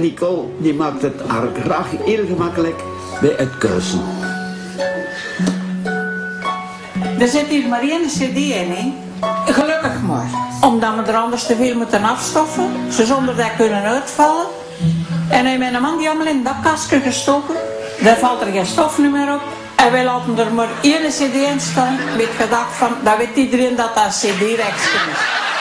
En Nicole die maakt het haar graag heel gemakkelijk bij het kussen. Er zit hier maar één cd in, hè? Gelukkig maar. Omdat we er anders te veel moeten afstoffen. Ze zonder dat kunnen uitvallen. En hij met een man die allemaal in dat kastje gestoken. Daar valt er geen stof meer op. En wij laten er maar één cd in staan. Met gedacht van, dat weet iedereen dat dat cd-rechts is.